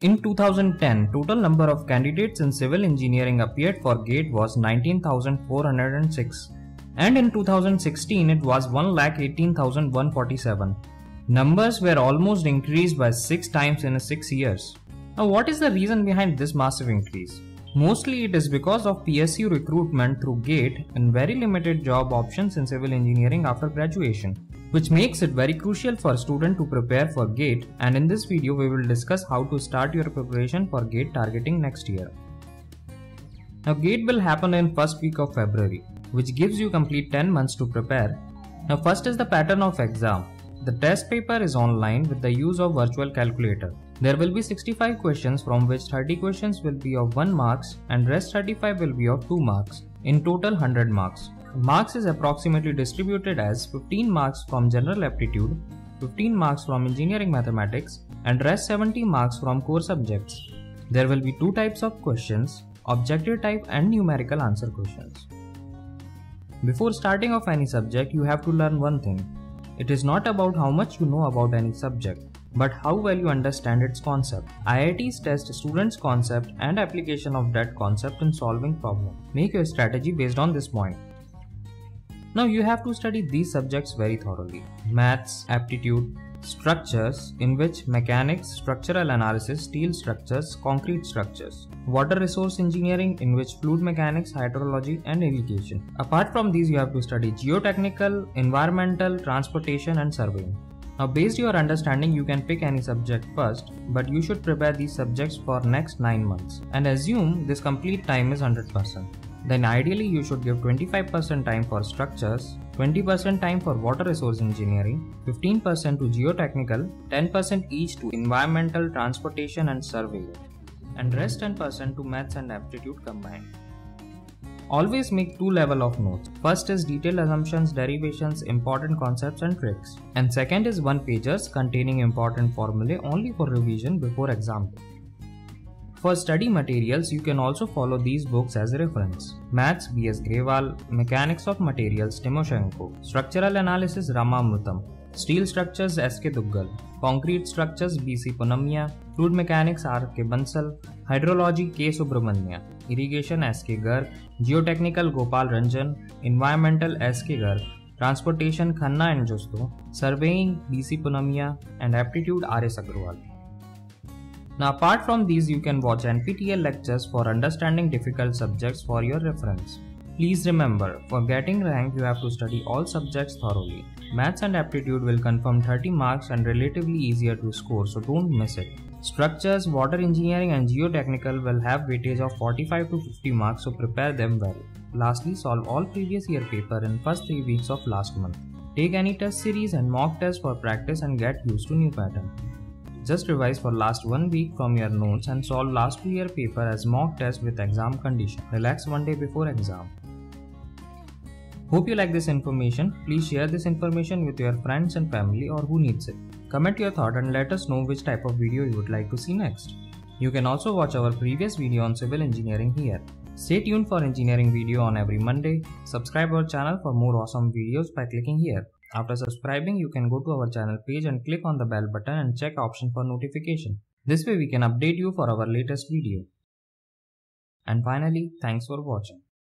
In 2010, total number of candidates in civil engineering appeared for GATE was 19,406 and in 2016 it was 1,18,147. Numbers were almost increased by 6 times in 6 years. Now what is the reason behind this massive increase? Mostly it is because of PSU recruitment through GATE and very limited job options in civil engineering after graduation, which makes it very crucial for a student to prepare for GATE and in this video we will discuss how to start your preparation for GATE targeting next year. Now GATE will happen in first week of February, which gives you complete 10 months to prepare. Now first is the pattern of exam. The test paper is online with the use of virtual calculator. There will be 65 questions from which 30 questions will be of 1 marks and rest 35 will be of 2 marks. In total 100 marks. Marks is approximately distributed as 15 marks from general aptitude, 15 marks from engineering mathematics and rest 70 marks from core subjects. There will be two types of questions, objective type and numerical answer questions. Before starting off any subject, you have to learn one thing, it is not about how much you know about any subject, but how well you understand its concept. IITs test students' concept and application of that concept in solving problems. Make your strategy based on this point. Now you have to study these subjects very thoroughly. Maths, aptitude, structures in which mechanics, structural analysis, steel structures, concrete structures, water resource engineering in which fluid mechanics, hydrology and irrigation. Apart from these you have to study geotechnical, environmental, transportation and surveying. Now based your understanding you can pick any subject first but you should prepare these subjects for next 9 months and assume this complete time is 100%. Then ideally you should give 25% time for structures, 20% time for water resource engineering, 15% to geotechnical, 10% each to environmental, transportation and survey, and rest 10% to maths and aptitude combined. Always make two level of notes. First is detailed assumptions, derivations, important concepts and tricks. And second is one pagers containing important formulae only for revision before exam. For study materials, you can also follow these books as a reference. Maths B.S. Grewal, Mechanics of Materials Timoshenko, Structural Analysis Ramamrutam, Steel Structures S.K. Duggal, Concrete Structures B.C. Punamia, Fluid Mechanics R.K. Bansal, Hydrology K. Subramanya, Irrigation S.K. Garg, Geotechnical Gopal Ranjan, Environmental S.K. Garg, Transportation Khanna and Justo, Surveying B.C. Punamia, and Aptitude R.S. Agrawal. Now apart from these you can watch NPTEL lectures for understanding difficult subjects for your reference. Please remember, for getting rank you have to study all subjects thoroughly. Maths and aptitude will confirm 30 marks and relatively easier to score so don't miss it. Structures, water engineering and geotechnical will have weightage of 45 to 50 marks so prepare them well. Lastly, solve all previous year paper in first 3 weeks of last month. Take any test series and mock test for practice and get used to new pattern. Just revise for last one week from your notes and solve last two year paper as mock test with exam condition. Relax one day before exam. Hope you like this information. Please share this information with your friends and family or who needs it. Comment your thought and let us know which type of video you would like to see next. You can also watch our previous video on civil engineering here. Stay tuned for engineering video on every Monday. Subscribe our channel for more awesome videos by clicking here. After subscribing, you can go to our channel page and click on the bell button and check option for notification. This way we can update you for our latest video. And finally, thanks for watching.